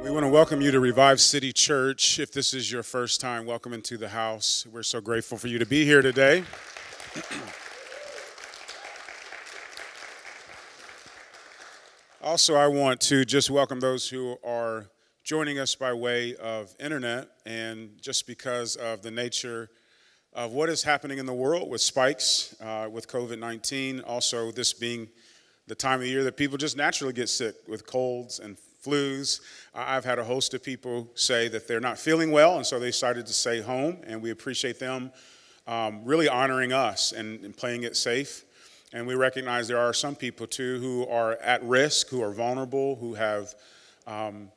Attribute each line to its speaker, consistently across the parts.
Speaker 1: We want to welcome you to Revive City Church. If this is your first time, welcome into the house. We're so grateful for you to be here today. also, I want to just welcome those who are joining us by way of internet and just because of the nature of what is happening in the world with spikes uh, with COVID 19, also, this being the time of year that people just naturally get sick with colds and flus. I've had a host of people say that they're not feeling well, and so they decided to stay home, and we appreciate them um, really honoring us and, and playing it safe. And we recognize there are some people too who are at risk, who are vulnerable, who have um,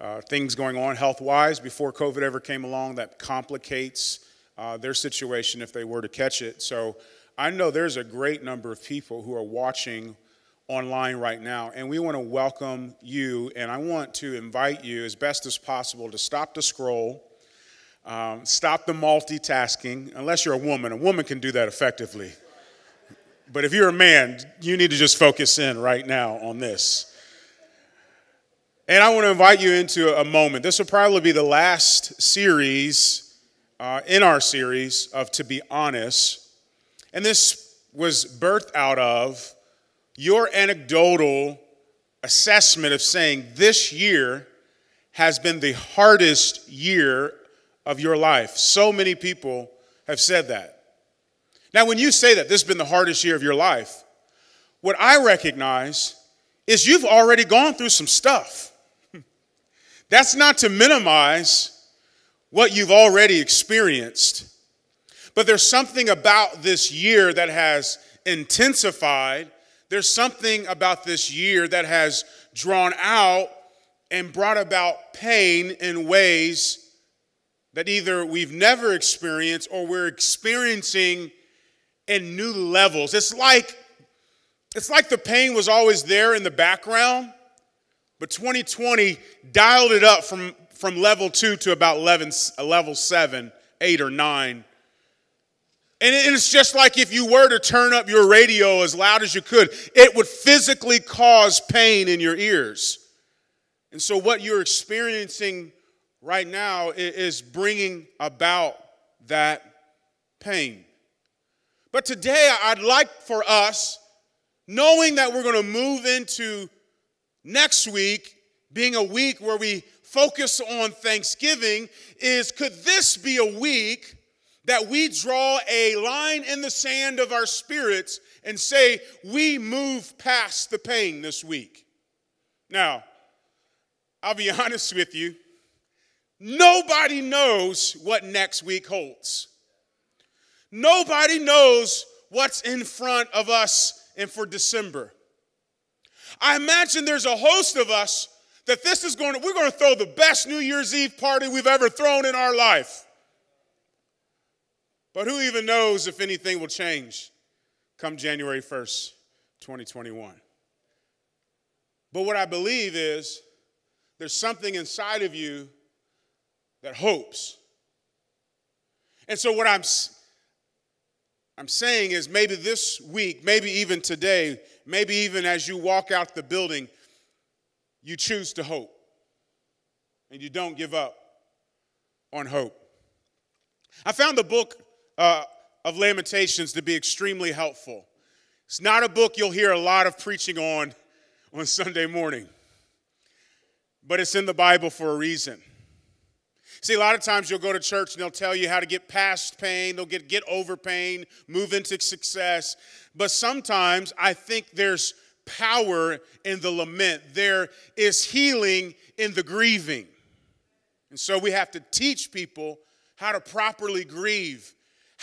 Speaker 1: uh, things going on health wise before COVID ever came along that complicates uh, their situation if they were to catch it. So I know there's a great number of people who are watching online right now, and we want to welcome you. And I want to invite you as best as possible to stop the scroll, um, stop the multitasking, unless you're a woman. A woman can do that effectively. But if you're a man, you need to just focus in right now on this. And I want to invite you into a moment. This will probably be the last series uh, in our series of To Be Honest. And this was birthed out of your anecdotal assessment of saying this year has been the hardest year of your life. So many people have said that. Now, when you say that this has been the hardest year of your life, what I recognize is you've already gone through some stuff. That's not to minimize what you've already experienced, but there's something about this year that has intensified. There's something about this year that has drawn out and brought about pain in ways that either we've never experienced or we're experiencing in new levels. It's like it's like the pain was always there in the background, but 2020 dialed it up from, from level two to about 11, level seven, eight, or nine. And it's just like if you were to turn up your radio as loud as you could, it would physically cause pain in your ears. And so, what you're experiencing right now is bringing about that pain. But today, I'd like for us, knowing that we're going to move into next week, being a week where we focus on Thanksgiving, is could this be a week that we draw a line in the sand of our spirits and say, we move past the pain this week? Now, I'll be honest with you. Nobody knows what next week holds. Nobody knows what's in front of us and for December. I imagine there's a host of us that this is going to, we're going to throw the best New Year's Eve party we've ever thrown in our life. But who even knows if anything will change come January 1st, 2021? But what I believe is there's something inside of you that hopes. And so, what I'm I'm saying is maybe this week, maybe even today, maybe even as you walk out the building, you choose to hope and you don't give up on hope. I found the book uh, of Lamentations to be extremely helpful. It's not a book you'll hear a lot of preaching on on Sunday morning, but it's in the Bible for a reason. See, a lot of times you'll go to church and they'll tell you how to get past pain, they'll get, get over pain, move into success. But sometimes I think there's power in the lament, there is healing in the grieving. And so we have to teach people how to properly grieve,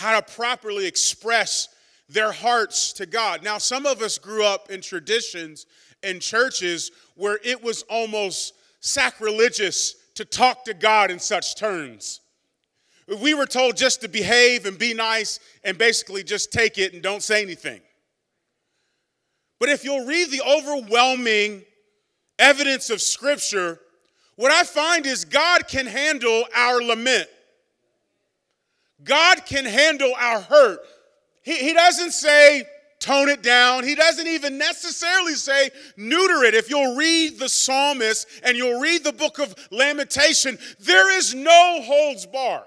Speaker 1: how to properly express their hearts to God. Now, some of us grew up in traditions and churches where it was almost sacrilegious to talk to God in such terms. We were told just to behave and be nice and basically just take it and don't say anything. But if you'll read the overwhelming evidence of Scripture, what I find is God can handle our lament. God can handle our hurt. He, he doesn't say, tone it down. He doesn't even necessarily say neuter it. If you'll read the psalmist and you'll read the book of Lamentation, there is no holds bar.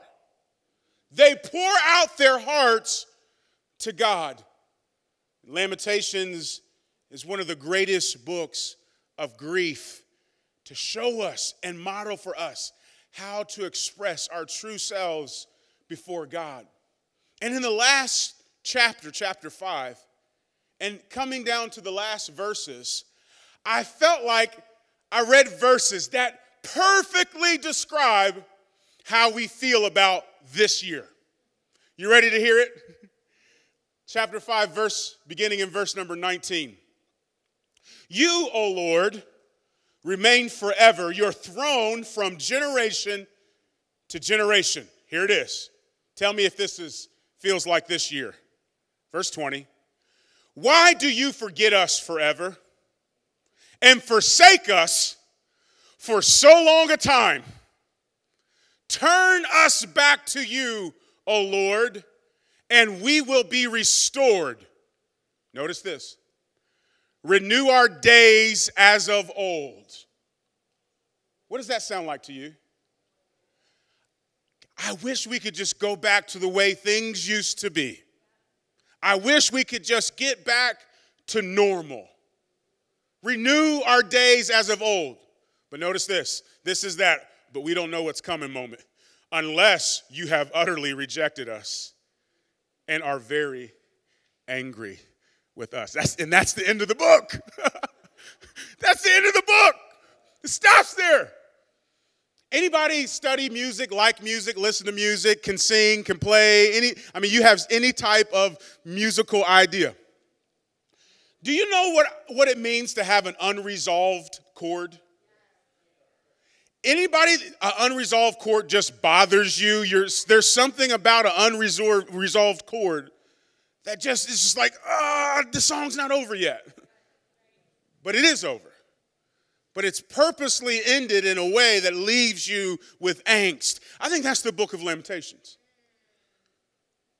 Speaker 1: They pour out their hearts to God. Lamentations is one of the greatest books of grief to show us and model for us how to express our true selves before God. And in the last chapter, chapter 5, and coming down to the last verses, I felt like I read verses that perfectly describe how we feel about this year. You ready to hear it? Chapter 5, verse beginning in verse number 19. You, O Lord, remain forever, your throne from generation to generation. Here it is. Tell me if this is feels like this year. Verse 20. Why do you forget us forever and forsake us for so long a time? Turn us back to you, O Lord, and we will be restored. Notice this renew our days as of old. What does that sound like to you? I wish we could just go back to the way things used to be. I wish we could just get back to normal. Renew our days as of old. But notice this this is that, but we don't know what's coming moment. Unless you have utterly rejected us and are very angry with us. That's, and that's the end of the book. that's the end of the book. It stops there. Anybody study music, like music, listen to music, can sing, can play, any I mean you have any type of musical idea. Do you know what, what it means to have an unresolved chord? Anybody, an unresolved chord just bothers you. You're, there's something about an unresolved resolved chord that just is just like, ah, oh, the song's not over yet. But it is over. But it's purposely ended in a way that leaves you with angst. I think that's the book of Lamentations.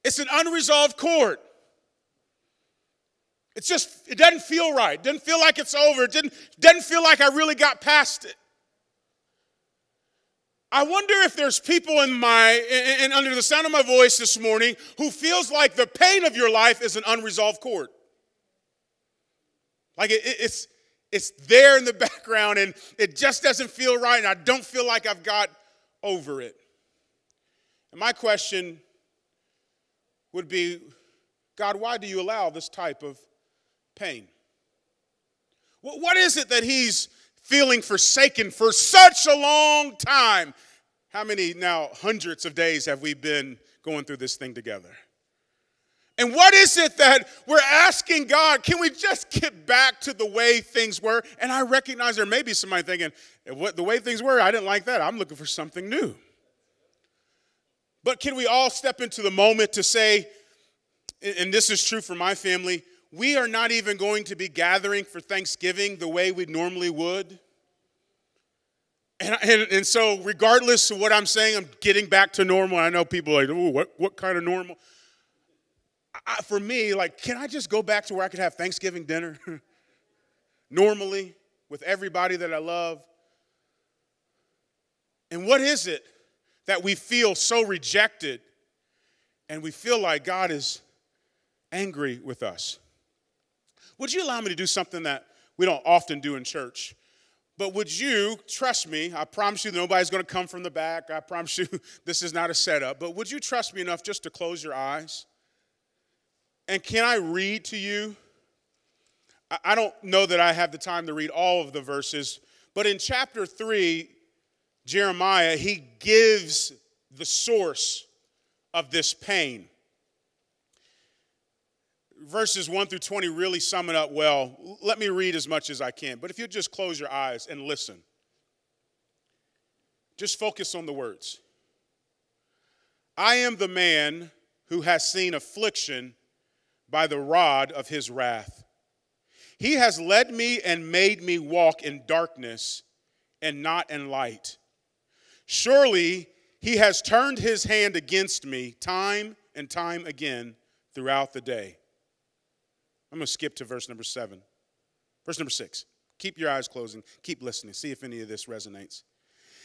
Speaker 1: It's an unresolved chord. It's just, it doesn't feel right. It doesn't feel like it's over. It didn't, doesn't feel like I really got past it. I wonder if there's people in my and under the sound of my voice this morning who feels like the pain of your life is an unresolved chord. Like it, it's it's there in the background and it just doesn't feel right and I don't feel like I've got over it. And my question would be God, why do you allow this type of pain? What is it that he's feeling forsaken for such a long time. How many now hundreds of days have we been going through this thing together? And what is it that we're asking God? Can we just get back to the way things were? And I recognize there may be somebody thinking, what the way things were, I didn't like that. I'm looking for something new. But can we all step into the moment to say, and this is true for my family, we are not even going to be gathering for Thanksgiving the way we normally would. And, and, and so, regardless of what I'm saying, I'm getting back to normal. I know people are like, oh, what, what kind of normal? I, for me, like, can I just go back to where I could have Thanksgiving dinner normally with everybody that I love? And what is it that we feel so rejected and we feel like God is angry with us? Would you allow me to do something that we don't often do in church? But would you trust me? I promise you nobody's going to come from the back. I promise you this is not a setup. But would you trust me enough just to close your eyes? And can I read to you? I don't know that I have the time to read all of the verses, but in chapter 3, Jeremiah, he gives the source of this pain verses 1 through 20 really sum it up well. Let me read as much as I can. But if you just close your eyes and listen, just focus on the words. I am the man who has seen affliction by the rod of his wrath. He has led me and made me walk in darkness and not in light. Surely he has turned his hand against me time and time again throughout the day. I'm going to skip to verse number seven. Verse number six. Keep your eyes closing. keep listening. See if any of this resonates.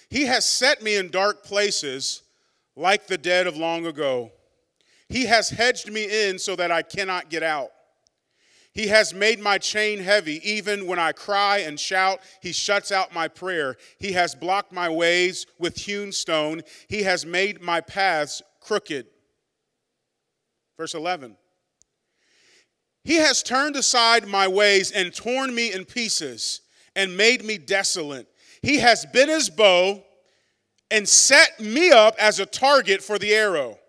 Speaker 1: He has set me in dark places like the dead of long ago. He has hedged me in so that I cannot get out. He has made my chain heavy. Even when I cry and shout, he shuts out my prayer. He has blocked my ways with hewn stone. He has made my paths crooked. Verse 11. He has turned aside my ways and torn me in pieces and made me desolate. He has bent his bow and set me up as a target for the arrow.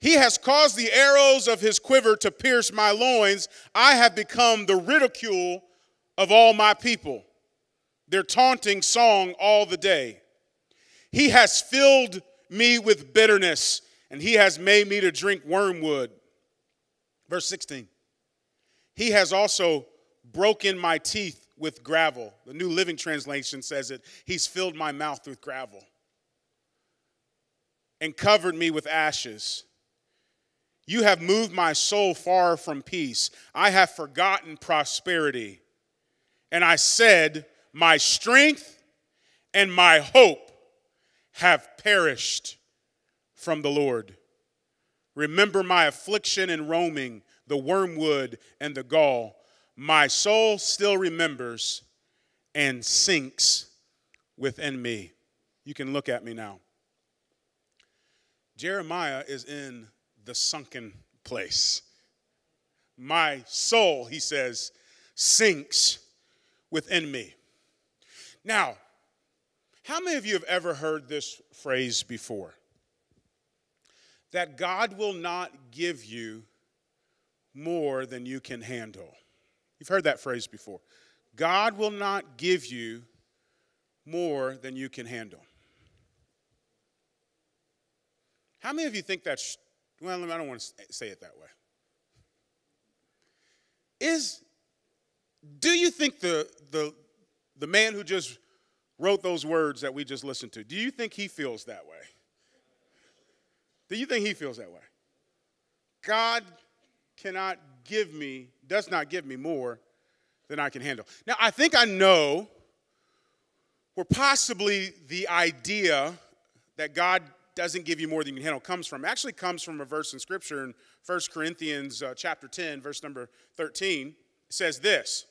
Speaker 1: He has caused the arrows of his quiver to pierce my loins. I have become the ridicule of all my people, their taunting song all the day. He has filled me with bitterness, and he has made me to drink wormwood. Verse 16. He has also broken my teeth with gravel. The New Living Translation says it. He's filled my mouth with gravel and covered me with ashes. You have moved my soul far from peace. I have forgotten prosperity. And I said, My strength and my hope have perished from the Lord. Remember my affliction and roaming, the wormwood and the gall. My soul still remembers and sinks within me. You can look at me now. Jeremiah is in the sunken place. My soul, he says, sinks within me. Now, how many of you have ever heard this phrase before? That God will not give you more than you can handle. You've heard that phrase before. God will not give you more than you can handle. How many of you think that's well, I don't want to say it that way. Is do you think the the the man who just wrote those words that we just listened to, do you think he feels that way? Do you think he feels that way? God cannot give me, does not give me more than I can handle. Now, I think I know where possibly the idea that God doesn't give you more than you can handle. Comes from actually comes from a verse in scripture in 1 corinthians uh, chapter 10 verse number 13 it says this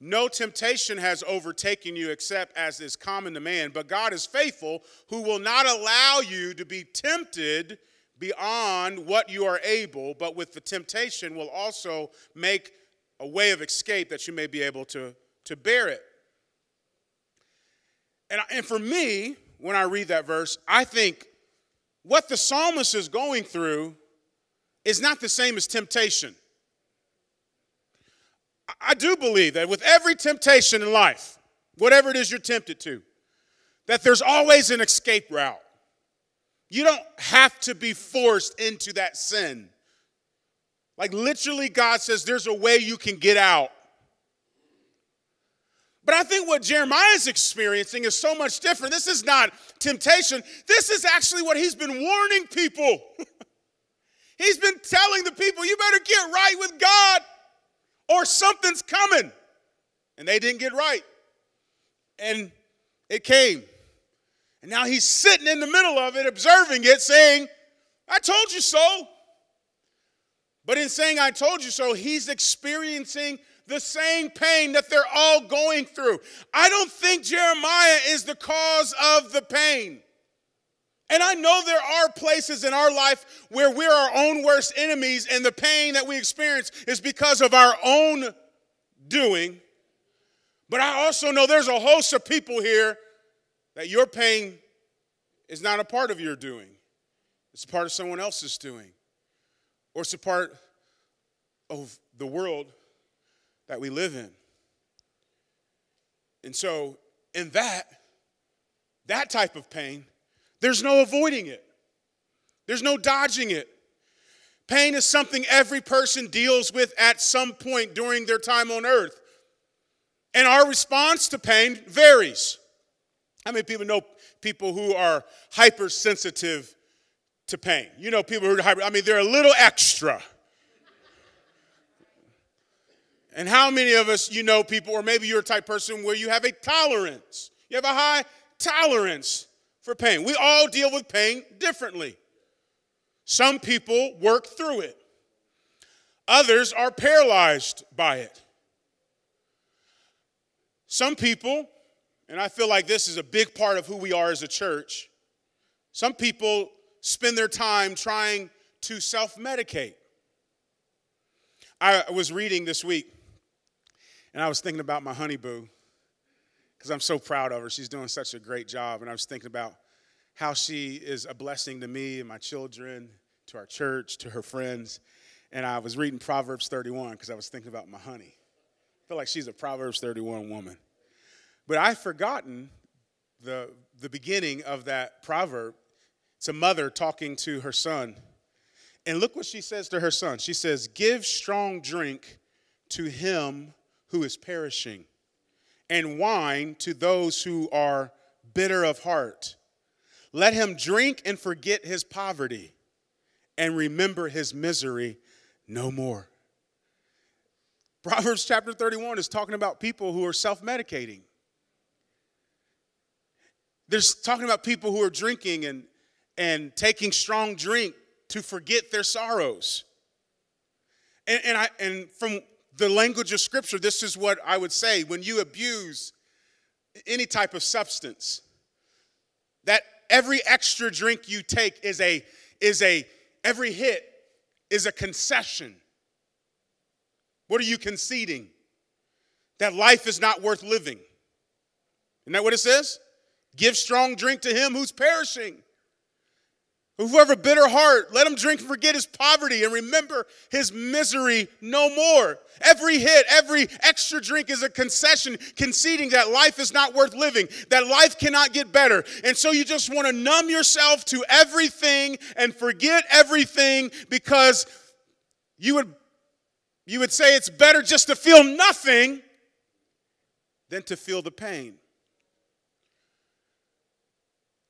Speaker 1: no temptation has overtaken you except as is common to man but god is faithful who will not allow you to be tempted beyond what you are able but with the temptation will also make a way of escape that you may be able to, to bear it. And, and for me when I read that verse, I think what the psalmist is going through is not the same as temptation. I do believe that with every temptation in life, whatever it is you're tempted to, that there's always an escape route. You don't have to be forced into that sin. Like literally, God says there's a way you can get out. But I think what Jeremiah is experiencing is so much different. This is not temptation, this is actually what he's been warning people. he's been telling the people, you better get right with God or something's coming. And they didn't get right. And it came. And now he's sitting in the middle of it, observing it, saying, I told you so. But in saying, I told you so, he's experiencing the same pain that they're all going through. I don't think Jeremiah is the cause of the pain. And I know there are places in our life where we're our own worst enemies, and the pain that we experience is because of our own doing. But I also know there's a host of people here that your pain is not a part of your doing, it's a part of someone else's doing, or it's a part of the world that we live in. And so, in that, that type of pain, there's no avoiding it, there's no dodging it. Pain is something every person deals with at some point during their time on earth. And our response to pain varies. How many people know people who are hypersensitive to pain? You know people who are hyper, I mean, they're a little extra And how many of us, you know, people, or maybe you're a type person where you have a tolerance, you have a high tolerance for pain. We all deal with pain differently. Some people work through it, others are paralyzed by it. Some people, and I feel like this is a big part of who we are as a church, some people spend their time trying to self medicate. I was reading this week and I was thinking about my honey boo because I'm so proud of her. She's doing such a great job. And I was thinking about how she is a blessing to me and my children, to our church, to her friends. And I was reading Proverbs 31 because I was thinking about my honey. I feel like she's a Proverbs 31 woman. But I've forgotten the, the beginning of that proverb. It's a mother talking to her son. And look what she says to her son. She says, Give strong drink to him who is perishing and wine to those who are bitter of heart. Let him drink and forget his poverty and remember his misery no more. Proverbs chapter 31 is talking about people who are self medicating. There's talking about people who are drinking and, and taking strong drink to forget their sorrows. And, and, I, and from the language of Scripture, this is what I would say when you abuse any type of substance, that every extra drink you take is a, is a, every hit is a concession. What are you conceding? That life is not worth living. Isn't that what it says? Give strong drink to him who's perishing. Whoever bitter heart, let him drink and forget his poverty and remember his misery no more. Every hit, every extra drink is a concession, conceding that life is not worth living, that life cannot get better. And so you just want to numb yourself to everything and forget everything because you would, you would say it's better just to feel nothing than to feel the pain.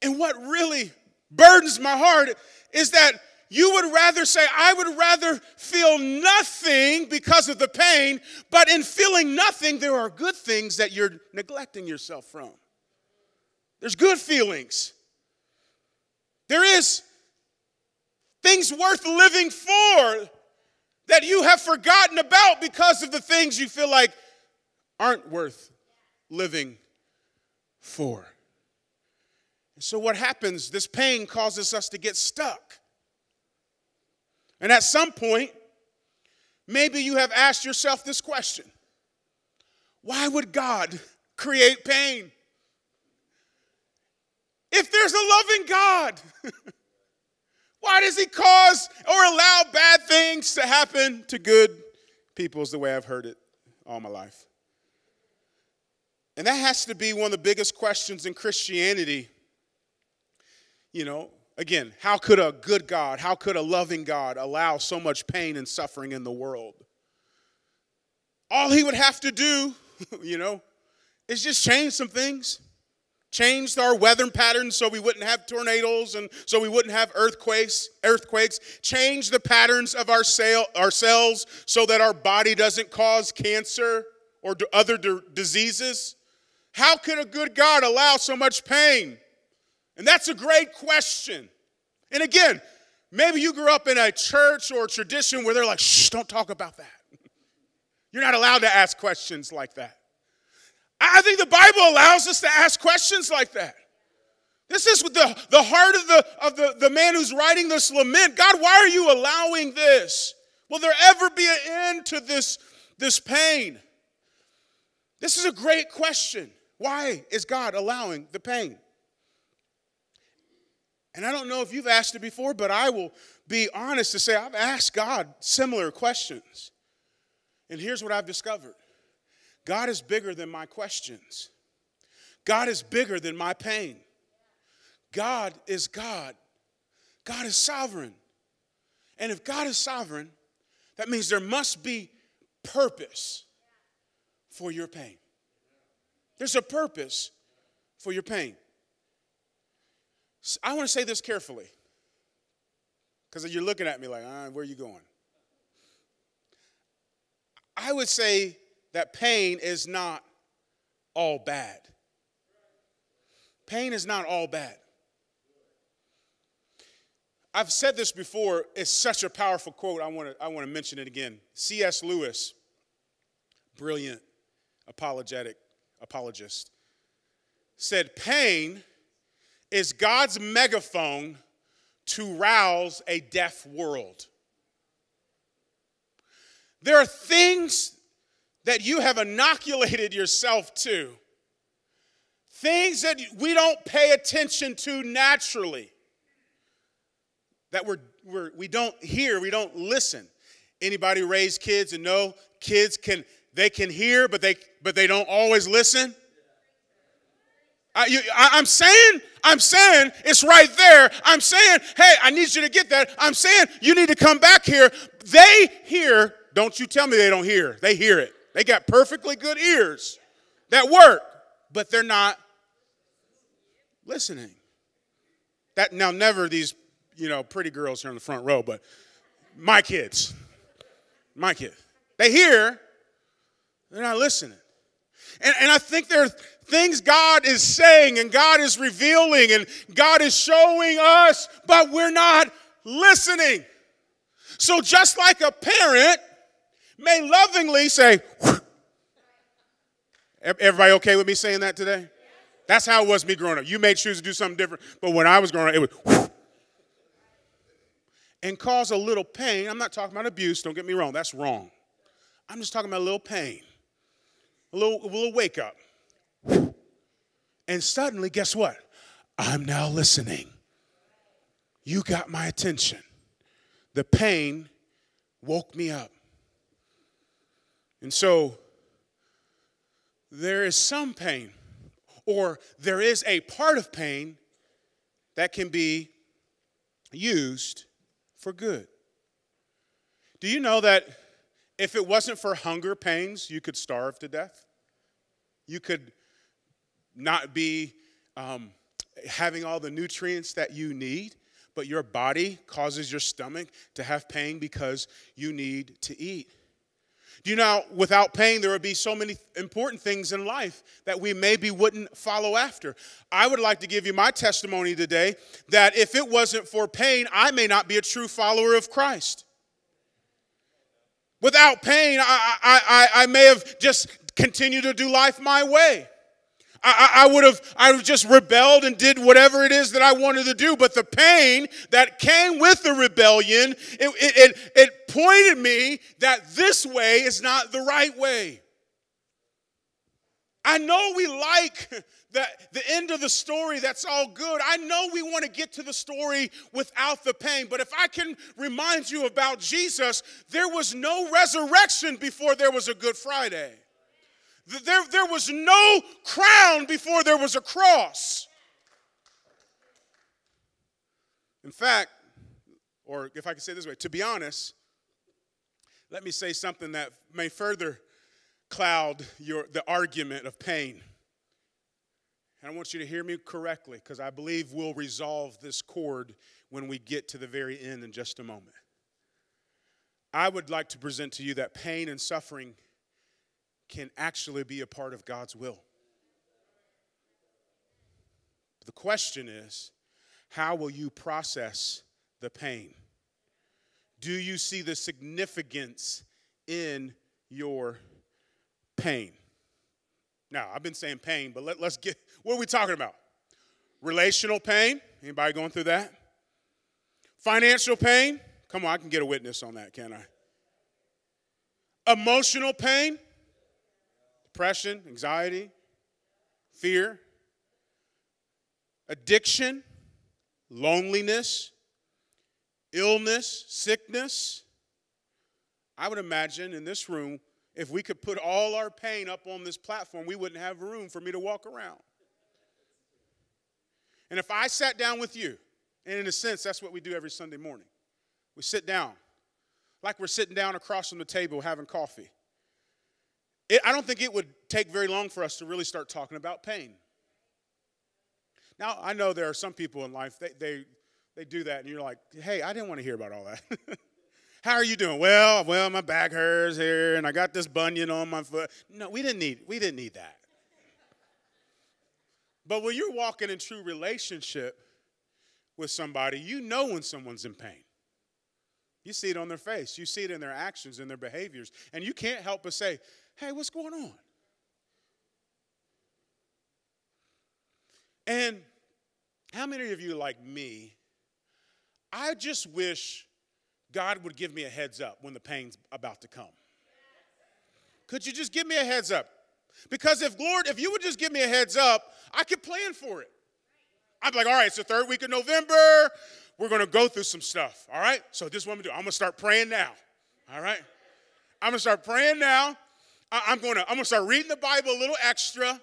Speaker 1: And what really burdens my heart is that you would rather say, I would rather feel nothing because of the pain, but in feeling nothing, there are good things that you're neglecting yourself from. There's good feelings. There is things worth living for that you have forgotten about because of the things you feel like aren't worth living for. So, what happens? This pain causes us to get stuck. And at some point, maybe you have asked yourself this question Why would God create pain? If there's a loving God, why does He cause or allow bad things to happen to good people, is the way I've heard it all my life. And that has to be one of the biggest questions in Christianity you know, again, how could a good God, how could a loving God allow so much pain and suffering in the world? All he would have to do, you know, is just change some things. Change our weather patterns so we wouldn't have tornadoes and so we wouldn't have earthquakes, earthquakes. Change the patterns of our cell, our cells so that our body doesn't cause cancer or other diseases. How could a good God allow so much pain? And that's a great question. And again, maybe you grew up in a church or a tradition where they're like, shh, don't talk about that. You're not allowed to ask questions like that. I think the Bible allows us to ask questions like that. This is the, the heart of, the, of the, the man who's writing this lament. God, why are you allowing this? Will there ever be an end to this, this pain? This is a great question. Why is God allowing the pain? And I don't know if you've asked it before, but I will be honest to say I've asked God similar questions. And here's what I've discovered God is bigger than my questions, God is bigger than my pain. God is God, God is sovereign. And if God is sovereign, that means there must be purpose for your pain. There's a purpose for your pain. I want to say this carefully because you're looking at me like, ah, where are you going? I would say that pain is not all bad. Pain is not all bad. I've said this before, it's such a powerful quote. I want to I want to mention it again. C.S. Lewis, brilliant apologetic apologist, said pain is God's megaphone to rouse a deaf world. There are things that you have inoculated yourself to, things that we don't pay attention to naturally, that we're, we're, we don't hear, we don't listen. Anybody raise kids and know kids can they can hear, but they but they don't always listen? I, am saying, I'm saying it's right there. I'm saying, hey, I need you to get that. I'm saying you need to come back here. They hear. Don't you tell me they don't hear. They hear it. They got perfectly good ears that work, but they're not listening. That now never these, you know, pretty girls here in the front row, but my kids, my kids, they hear, they're not listening. And, and I think there are things God is saying and God is revealing and God is showing us, but we're not listening. So just like a parent may lovingly say, Everybody okay with me saying that today? That's how it was me growing up. You may choose to do something different, but when I was growing up, it was and cause a little pain. I'm not talking about abuse, don't get me wrong, that's wrong. I'm just talking about a little pain, a little, a little wake up. And suddenly, guess what? I'm now listening. You got my attention. The pain woke me up. And so, there is some pain, or there is a part of pain that can be used for good. Do you know that if it wasn't for hunger pains, you could starve to death? You could not be um, having all the nutrients that you need, but your body causes your stomach to have pain because you need to eat. Do you know, without pain, there would be so many important things in life that we maybe wouldn't follow after. I would like to give you my testimony today that if it wasn't for pain, I may not be a true follower of Christ. Without pain, I, I, I, I may have just continued to do life my way. I, I, would have I just rebelled and did whatever it is that I wanted to do. But the pain that came with the rebellion, it, it, it, it pointed me that this way is not the right way. I know we like the, the end of the story, that's all good. I know we want to get to the story without the pain, but if I can remind you about Jesus, there was no resurrection before there was a Good Friday. There, there was no crown before there was a cross. In fact, or if I can say this way, to be honest, let me say something that may further cloud your, the argument of pain. And I want you to hear me correctly because I believe we'll resolve this chord when we get to the very end in just a moment. I would like to present to you that pain and suffering can actually be a part of God's will. The question is how will you process the pain? Do you see the significance in your pain? Now, I've been saying pain, but let, us get what are we talking about? Relational pain? Anybody going through that? Financial pain? Come on, I can get a witness on that, can I? Emotional pain? depression, anxiety, fear, addiction, loneliness, illness, sickness. I would imagine in this room, if we could put all our pain up on this platform, we wouldn't have room for me to walk around. And if I sat down with you, and in a sense, that's what we do every Sunday morning, we sit down like we're sitting down across from the table having coffee. It, I don't think it would take very long for us to really start talking about pain. Now, I know there are some people in life, they, they, they do that, and you're like, hey, I didn't want to hear about all that. How are you doing? Well, well, my back hurts here, and I got this bunion on my foot. No, we didn't need we didn't need that. But when you're walking in true relationship with somebody, you know when someone's in pain. You see it on their face, you see it in their actions, in their behaviors, and you can't help but say, Hey, what's going on? And how many of you, like me, I just wish God would give me a heads up when the pain's about to come? Could you just give me a heads up? Because if, Lord, if you would just give me a heads up, I could plan for it. I'd be like, all right, it's the third week of November. We're going to go through some stuff. All right? So this is what I'm going to do. I'm going to start praying now. All right? I'm going to start praying now. I'm going to I'm going to start reading the Bible a little extra.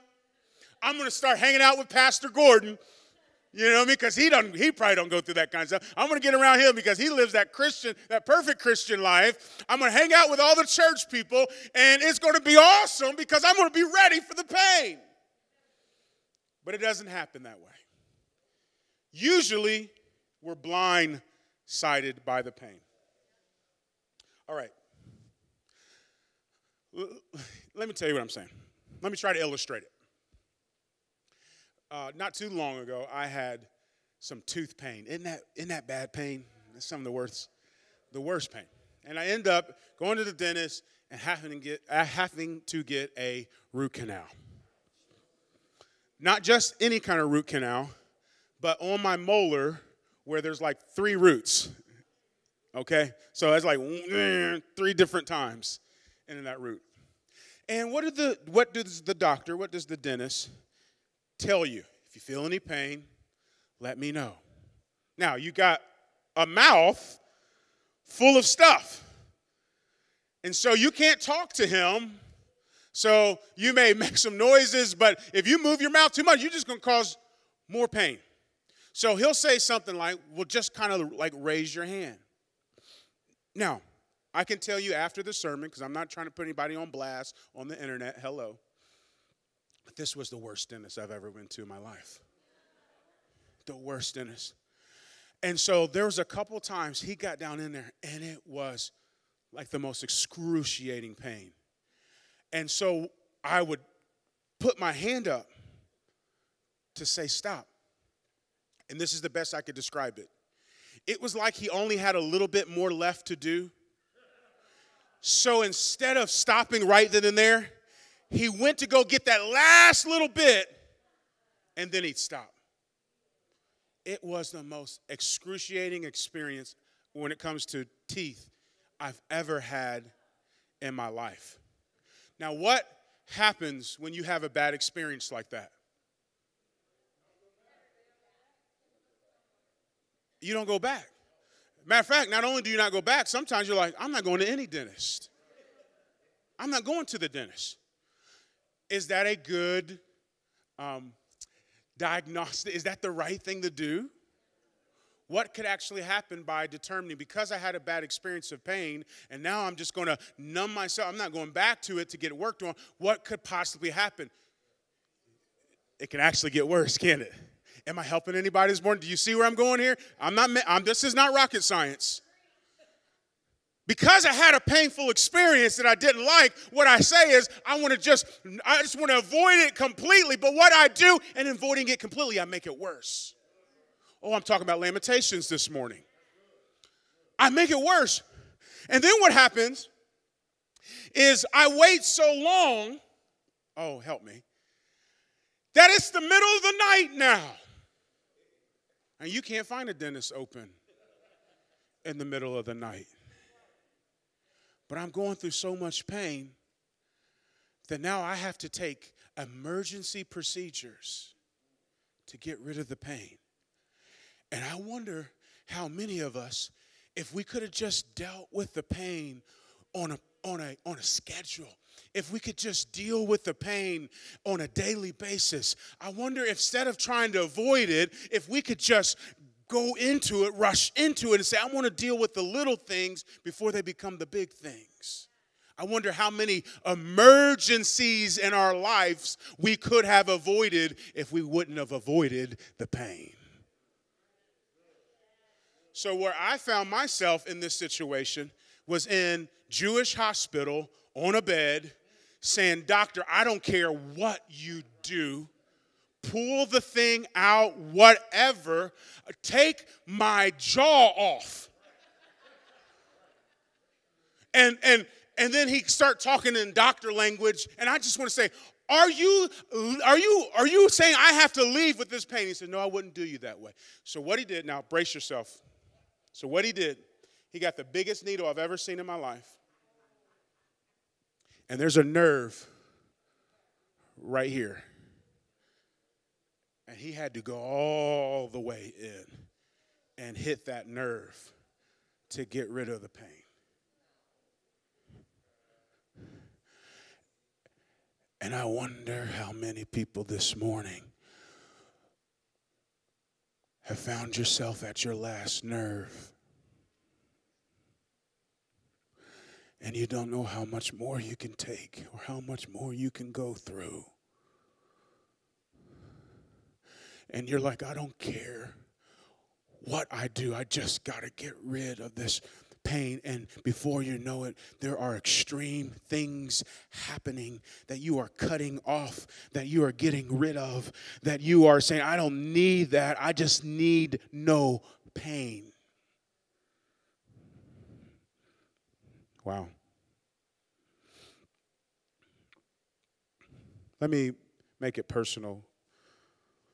Speaker 1: I'm going to start hanging out with Pastor Gordon. You know what I mean? Because he don't he probably don't go through that kind of stuff. I'm gonna get around him because he lives that Christian, that perfect Christian life. I'm gonna hang out with all the church people, and it's gonna be awesome because I'm gonna be ready for the pain. But it doesn't happen that way. Usually, we're blindsided by the pain. All right. Let me tell you what I'm saying. Let me try to illustrate it. Uh, not too long ago, I had some tooth pain. Isn't that, isn't that bad pain? That's some of the worst, the worst pain. And I end up going to the dentist and having to get, uh, having to get a root canal. Not just any kind of root canal, but on my molar where there's like three roots. Okay? So it's like three different times in that root. And what, did the, what does the doctor, what does the dentist tell you? If you feel any pain, let me know. Now, you got a mouth full of stuff. And so you can't talk to him. So you may make some noises, but if you move your mouth too much, you're just going to cause more pain. So he'll say something like, well, just kind of like raise your hand. Now, I can tell you after the sermon, because I'm not trying to put anybody on blast on the internet, hello. But this was the worst dentist I've ever been to in my life. The worst dentist. And so there was a couple times he got down in there, and it was like the most excruciating pain. And so I would put my hand up to say, Stop and this is the best I could describe it. It was like he only had a little bit more left to do. So instead of stopping right then and there, he went to go get that last little bit and then he'd stop. It was the most excruciating experience when it comes to teeth I've ever had in my life. Now, what happens when you have a bad experience like that? you don't go back. Matter of fact, not only do you not go back, sometimes you're like, I'm not going to any dentist. I'm not going to the dentist. Is that a good um, diagnostic? Is that the right thing to do? What could actually happen by determining because I had a bad experience of pain and now I'm just going to numb myself, I'm not going back to it to get it worked on. What could possibly happen? It can actually get worse, can it? Am I helping anybody this morning? Do you see where I'm going here? I'm not, I'm, this is not rocket science. Because I had a painful experience that I didn't like, what I say is I want to just, I just want to avoid it completely. But what I do in avoiding it completely, I make it worse. Oh, I'm talking about lamentations this morning. I make it worse. And then what happens is I wait so long, oh, help me, that it's the middle of the night now. And you can't find a dentist open in the middle of the night. But I'm going through so much pain that now I have to take emergency procedures to get rid of the pain. And I wonder how many of us, if we could have just dealt with the pain on a, on a, on a schedule, if we could just deal with the pain on a daily basis. I wonder if instead of trying to avoid it, if we could just go into it, rush into it, and say, I want to deal with the little things before they become the big things. I wonder how many emergencies in our lives we could have avoided if we wouldn't have avoided the pain. So, where I found myself in this situation was in Jewish hospital on a bed saying, Doctor, I don't care what you do. Pull the thing out, whatever. Take my jaw off. And and and then he start talking in doctor language, and I just want to say, are you are you are you saying I have to leave with this pain? He said, No, I wouldn't do you that way. So what he did, now brace yourself. So what he did, he got the biggest needle I've ever seen in my life. And there's a nerve right here. And he had to go all the way in and hit that nerve to get rid of the pain. And I wonder how many people this morning have found yourself at your last nerve. And you don't know how much more you can take or how much more you can go through. And you're like, I don't care what I do, I just got to get rid of this pain. And before you know it, there are extreme things happening that you are cutting off, that you are getting rid of, that you are saying, I don't need that. I just need no pain. Wow. Let me make it personal.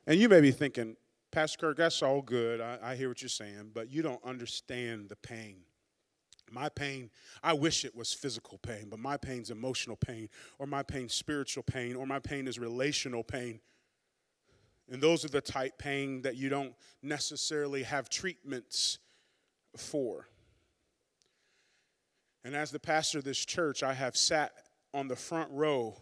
Speaker 1: And you may be thinking, Pastor Kirk, that's all good. I, I, hear what you're saying, but you don't understand the pain my pain, I wish it was physical pain, but my pain's emotional pain, or my pain's spiritual pain, or my pain is relational pain. And those are the type pain that you don't necessarily have treatments for. And as the pastor of this church, I have sat on the front row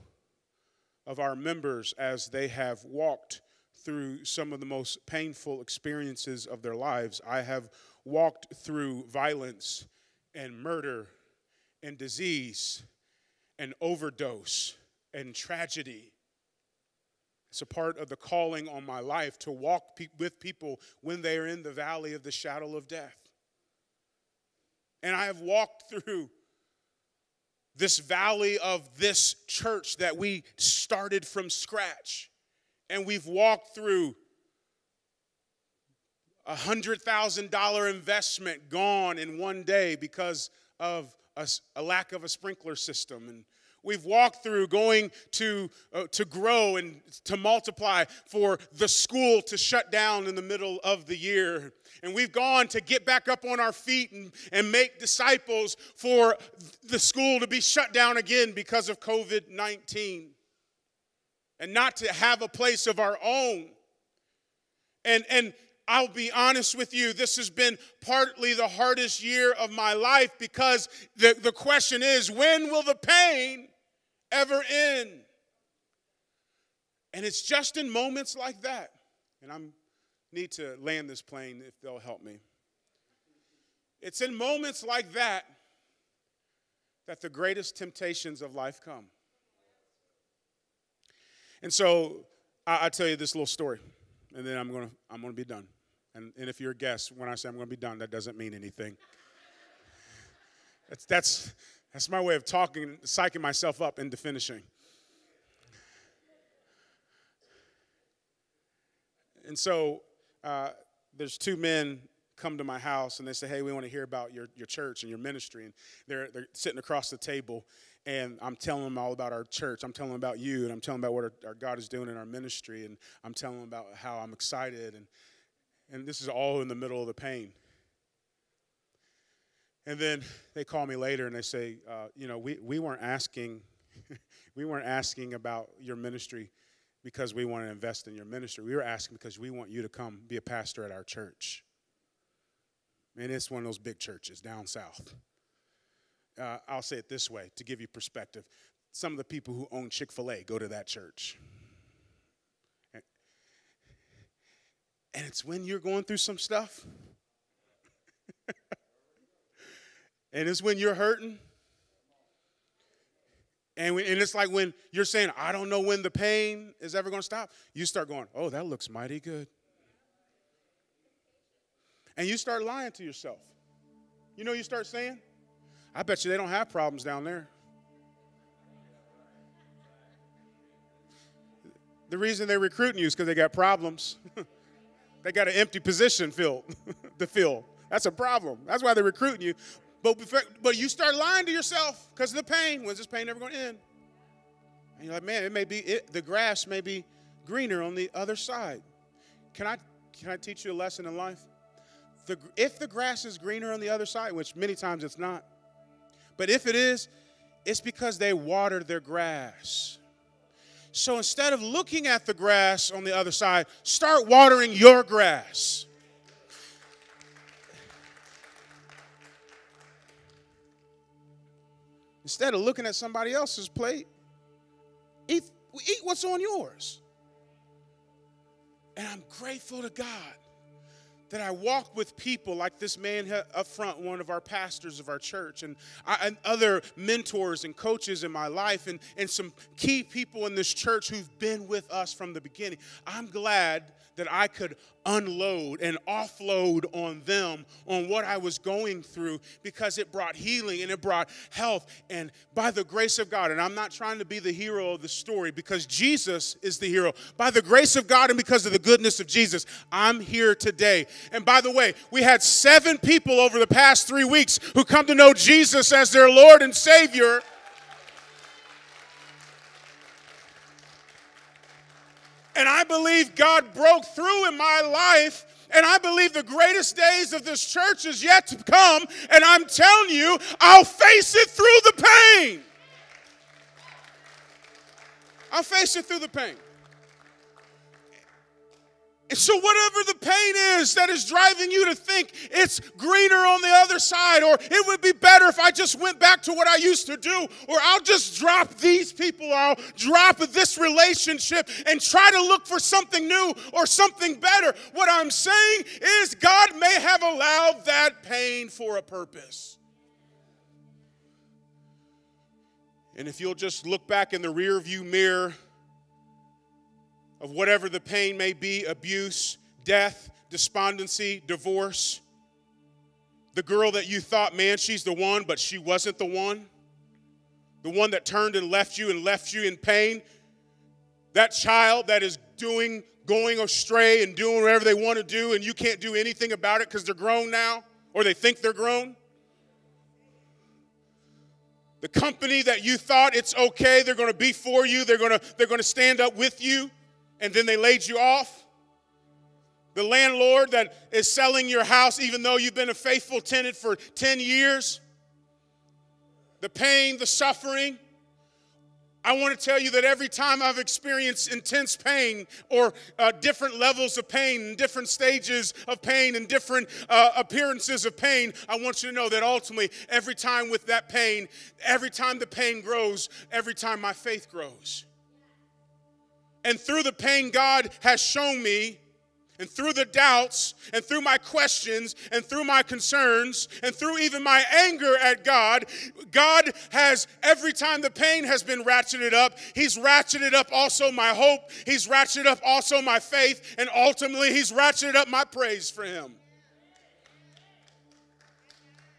Speaker 1: of our members as they have walked through some of the most painful experiences of their lives. I have walked through violence and murder and disease and overdose and tragedy. It's a part of the calling on my life to walk pe- with people when they are in the valley of the shadow of death. And I have walked through this valley of this church that we started from scratch. And we've walked through a $100,000 investment gone in one day because of a, a, lack of a sprinkler system. And we've walked through going to, uh, to grow and to multiply for the school to shut down in the middle of the year. And we've gone to get back up on our feet and, and make disciples for the school to be shut down again because of COVID 19 and not to have a place of our own. And, and I'll be honest with you, this has been partly the hardest year of my life because the, the question is when will the pain ever end? And it's just in moments like that. And I need to land this plane if they'll help me. It's in moments like that that the greatest temptations of life come. And so I, will tell you this little story, and then I'm gonna I'm gonna be done. And, and if you're a guest, when I say I'm to be done, that doesn't mean anything. That's, that's, that's my way of talking, psyching myself up into finishing. And so uh, there's two men come to my house and they say, Hey, we want to hear about your, your church and your ministry. And they're, they're sitting across the table and I'm telling them all about our church. I'm telling them about you and I'm telling them about what our, our God is doing in our ministry. And I'm telling them about how I'm excited. And and this is all in the middle of the pain. And then they call me later and they say, uh, you know, we, we weren't asking, we weren't asking about your ministry because we want to invest in your ministry. We were asking because we want you to come be a pastor at our church. And it's one of those big churches down south. Uh, I'll say it this way to give you perspective. Some of the people who own Chick fil A go to that church. And it's when you're going through some stuff. and it's when you're hurting. And, and it's like when you're saying, I don't know when the pain is ever going to stop. You start going, oh, that looks mighty good. And you start lying to yourself. You know, you start saying, I bet you they don't have problems down there. The reason they're recruiting you is because they got problems. they got an empty position filled to fill. That's a problem. That's why they're recruiting you. But, but you start lying to yourself because of the pain. When's this pain ever going to end? And you're like, man, it may be it, the grass may be greener on the other side. Can I can I teach you a lesson in life? The, if the grass is greener on the other side, which many times it's not, but if it is, it's because they watered their grass. So instead of looking at the grass on the other side, start watering your grass. Instead of looking at somebody else's plate, eat, eat what's on yours. And I'm grateful to God that I walk with people like this man up front, one of our pastors of our church, and, I, and other mentors and coaches in my life, and, and some key people in this church who've been with us from the beginning. I'm glad that I could unload and offload on them on what I was going through because it brought healing and it brought health. And by the grace of God, and I'm not trying to be the hero of the story because Jesus is the hero. By the grace of God and because of the goodness of Jesus, I'm here today. And by the way, we had seven people over the past three weeks who come to know Jesus as their Lord and Savior. Believe God broke through in my life. And I believe the greatest days of this church is yet to come. And I'm telling you, I'll face it through the pain. I'll face it through the pain. So, whatever the pain is that is driving you to think it's greener on the other side, or it would be better if I just went back to what I used to do, or I'll just drop these people, I'll drop this relationship and try to look for something new or something better. What I'm saying is, God may have allowed that pain for a purpose. And if you'll just look back in the rearview mirror, of whatever the pain may be abuse, death, despondency, divorce. The girl that you thought, man, she's the one, but she wasn't the one. The one that turned and left you and left you in pain. That child that is doing, going astray and doing whatever they want to do, and you can't do anything about it because they're grown now, or they think they're grown. The company that you thought it's okay, they're going to be for you, they're going to, they're going to stand up with you and then they laid you off. The landlord that is selling your house, even though you've been a faithful tenant for 10 years. The pain, the suffering. I want to tell you that every time I've experienced intense pain or uh, different levels of pain and different stages of pain and different uh, appearances of pain, I want you to know that ultimately, every time with that pain, every time the pain grows, every time my faith grows. And through the pain God has shown me, and through the doubts, and through my questions, and through my concerns, and through even my anger at God, God has, every time the pain has been ratcheted up, He's ratcheted up also my hope, He's ratcheted up also my faith, and ultimately He's ratcheted up my praise for Him.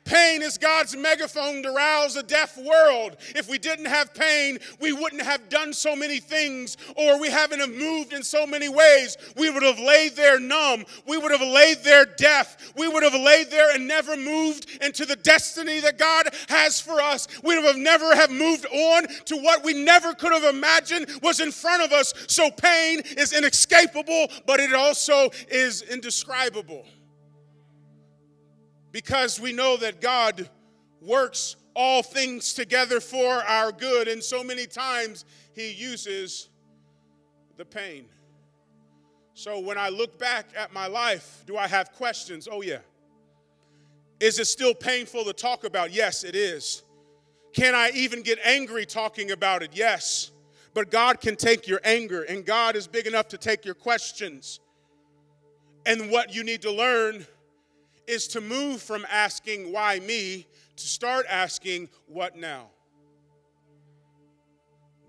Speaker 1: Pain is God's megaphone to rouse a deaf world. If we didn't have pain, we wouldn't have done so many things, or we haven't have moved in so many ways. We would have laid there numb. We would have laid there deaf. We would have laid there and never moved into the destiny that God has for us. We would have never have moved on to what we never could have imagined was in front of us. So pain is inescapable, but it also is indescribable because we know that God works all things together for our good, and so many times He uses the pain. So when I look back at my life, do I have questions? Oh, yeah. Is it still painful to talk about? Yes, it is. Can I even get angry talking about it? Yes. But God can take your anger, and God is big enough to take your questions. And what you need to learn is to move from asking, why me, to start asking, what now?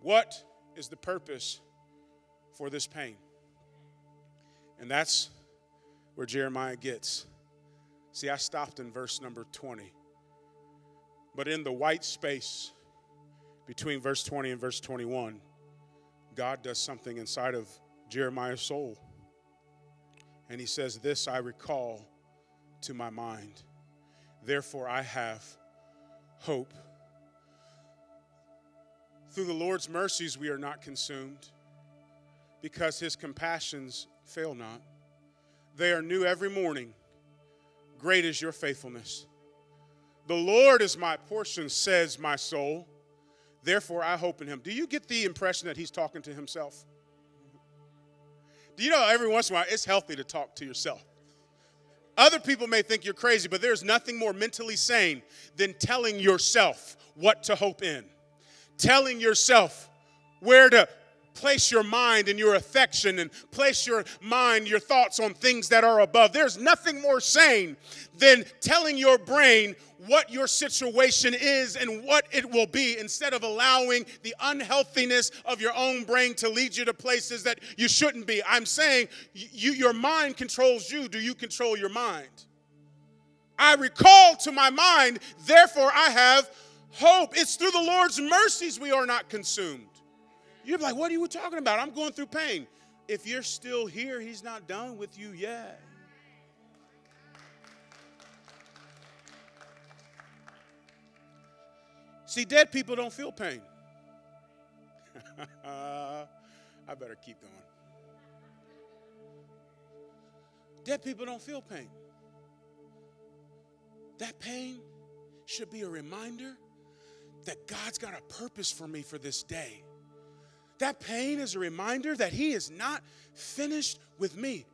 Speaker 1: What is the purpose for this pain? And that's where Jeremiah gets. See, I stopped in verse number 20. But in the white space between verse 20 and verse 21, God does something inside of Jeremiah's soul. And he says, This I recall to my mind. Therefore, I have hope. Through the Lord's mercies, we are not consumed because his compassions fail not. They are new every morning. Great is your faithfulness. The Lord is my portion, says my soul. Therefore, I hope in him. Do you get the impression that he's talking to himself? Do you know every once in a while it's healthy to talk to yourself? Other people may think you're crazy, but there's nothing more mentally sane than telling yourself what to hope in, telling yourself where to place your mind and your affection and place your mind, your thoughts on things that are above. There's nothing more sane than telling your brain what your situation is and what it will be instead of allowing the unhealthiness of your own brain to lead you to places that you shouldn't be. I'm saying you, your mind controls you. Do you control your mind? I recall to my mind, therefore I have hope. It's through the Lord's mercies we are not consumed. You're like, what are you talking about? I'm going through pain. If you're still here, He's not done with you yet. See, dead people don't feel pain. I better keep going. Dead people don't feel pain. That pain should be a reminder that God's got a purpose for me for this day. That pain is a reminder that He is not finished with me.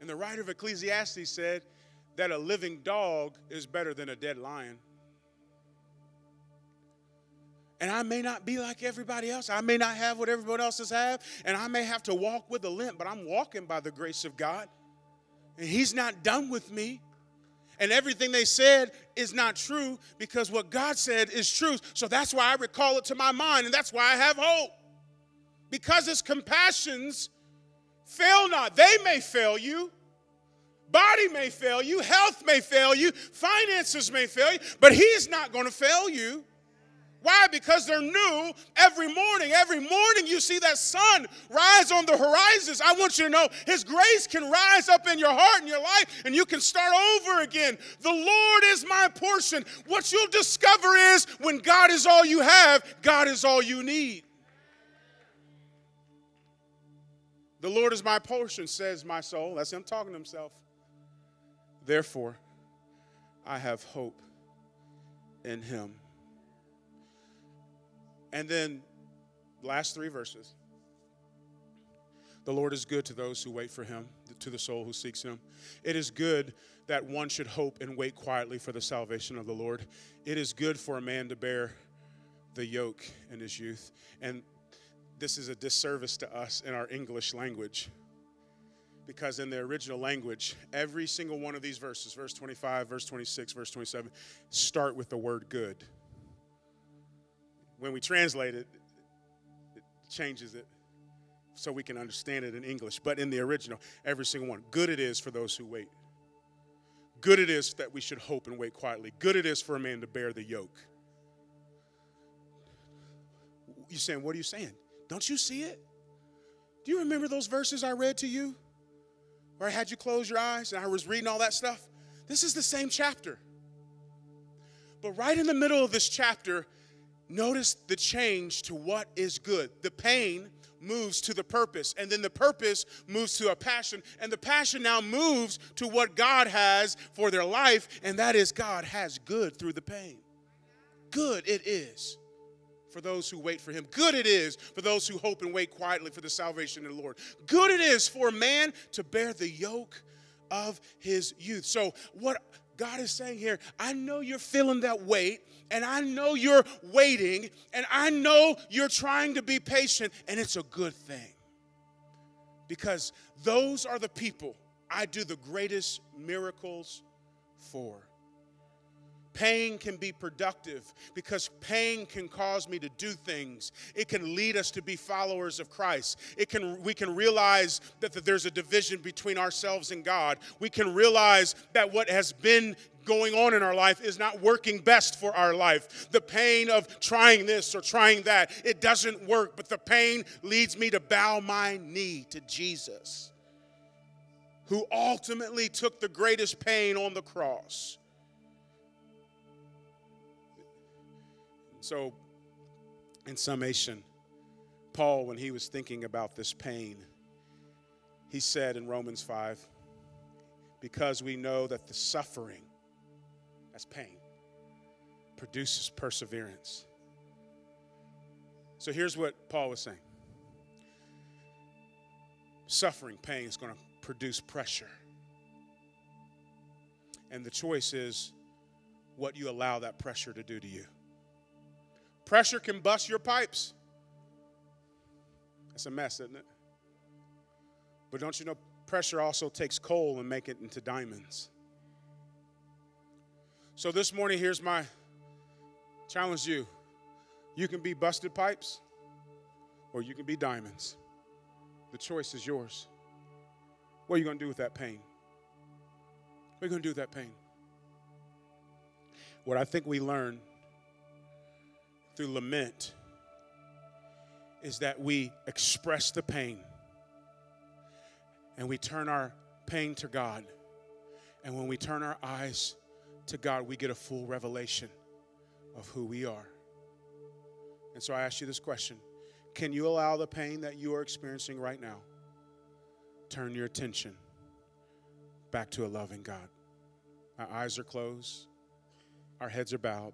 Speaker 1: And the writer of Ecclesiastes said that a living dog is better than a dead lion. And I may not be like everybody else. I may not have what everybody else has have, and I may have to walk with a limp, but I'm walking by the grace of God. And He's not done with me. And everything they said is not true because what God said is truth. So that's why I recall it to my mind, and that's why I have hope. Because his compassions fail not. They may fail you. Body may fail you, health may fail you, finances may fail you, but he's not going to fail you. Why? Because they're new every morning. Every morning you see that sun rise on the horizons. I want you to know His grace can rise up in your heart and your life, and you can start over again. The Lord is my portion. What you'll discover is when God is all you have, God is all you need. The Lord is my portion, says my soul. That's Him talking to Himself. Therefore, I have hope in Him. And then, last three verses. The Lord is good to those who wait for him, to the soul who seeks him. It is good that one should hope and wait quietly for the salvation of the Lord. It is good for a man to bear the yoke in his youth. And this is a disservice to us in our English language. Because in the original language, every single one of these verses, verse 25, verse 26, verse 27, start with the word good when we translate it, it changes it so we can understand it in English. But in the original, every single one. Good it is for those who wait. Good it is that we should hope and wait quietly. Good it is for a man to bear the yoke. You saying, what are you saying? Don't you see it? Do you remember those verses I read to you? Where I had you close your eyes and I was reading all that stuff? This is the same chapter. But right in the middle of this chapter, Notice the change to what is good. The pain moves to the purpose, and then the purpose moves to a passion, and the passion now moves to what God has for their life, and that is God has good through the pain. Good it is for those who wait for him. Good it is for those who hope and wait quietly for the salvation of the Lord. Good it is for a man to bear the yoke of his youth. So, what God is saying here, I know you're feeling that weight, and I know you're waiting, and I know you're trying to be patient, and it's a good thing. Because those are the people I do the greatest miracles for. Pain can be productive because pain can cause me to do things. It can lead us to be followers of Christ. It can, we can realize that, that there's a division between ourselves and God. We can realize that what has been going on in our life is not working best for our life. The pain of trying this or trying that, it doesn't work, but the pain leads me to bow my knee to Jesus, who ultimately took the greatest pain on the cross. So, in summation, Paul, when he was thinking about this pain, he said in Romans 5, because we know that the suffering, that's pain, produces perseverance. So here's what Paul was saying suffering, pain is going to produce pressure. And the choice is what you allow that pressure to do to you. Pressure can bust your pipes. That's a mess, isn't it? But don't you know pressure also takes coal and make it into diamonds. So this morning here's my challenge you. You can be busted pipes or you can be diamonds. The choice is yours. What are you going to do with that pain? What are you going to do with that pain? What I think we learn through lament is that we express the pain and we turn our pain to God. And when we turn our eyes to God, we get a full revelation of who we are. And so I ask you this question Can you allow the pain that you are experiencing right now turn your attention back to a loving God? Our eyes are closed, our heads are bowed.